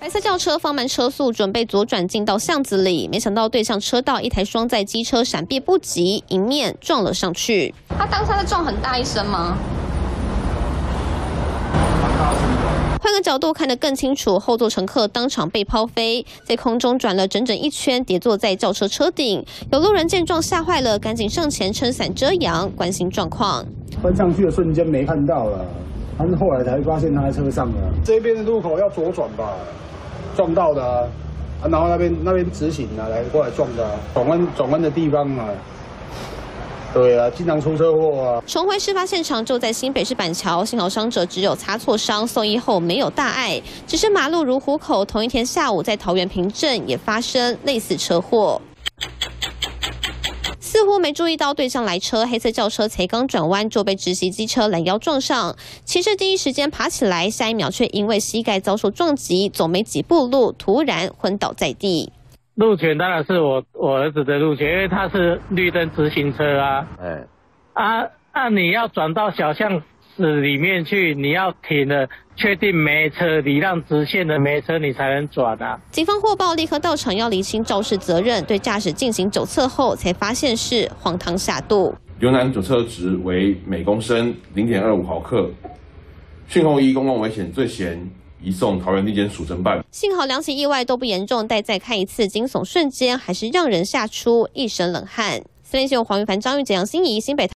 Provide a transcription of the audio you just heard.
白色轿车放慢车速，准备左转进到巷子里，没想到对向车道一台双载机车闪避不及，迎面撞了上去。他当下在撞很大一声吗？换个角度看得更清楚，后座乘客当场被抛飞，在空中转了整整一圈，跌坐在轿车车顶。有路人见状吓坏了，赶紧上前撑伞遮阳，关心状况。翻上去的瞬间没看到了，但是后来才发现他在车上了。这边的路口要左转吧？撞到的啊，然后那边那边直行啊，来过来撞的，转弯转弯的地方啊，对啊，经常出车祸啊。重回事发现场就在新北市板桥，幸好伤者只有擦挫伤，送医后没有大碍，只是马路如虎口。同一天下午，在桃园平镇也发生类似车祸。似乎没注意到对向来车，黑色轿车才刚转弯就被直行机车拦腰撞上。骑士第一时间爬起来，下一秒却因为膝盖遭受撞击，走没几步路，突然昏倒在地。路权当然是我我儿子的路权，因为他是绿灯直行车啊。哎，啊啊！你要转到小巷。里面去，你要停了，确定没车，礼让直线的没车，你才能转啊。警方获报，立刻到场要厘清肇事责任，对驾驶进行酒测后，才发现是荒唐下肚。牛男酒测值为每公升零点二五毫克，讯后一公共危险罪嫌移送桃园地检署侦办。幸好两起意外都不严重，但再看一次惊悚瞬间，还是让人吓出一身冷汗。四零九黄玉凡、张玉杰、杨心怡、新北。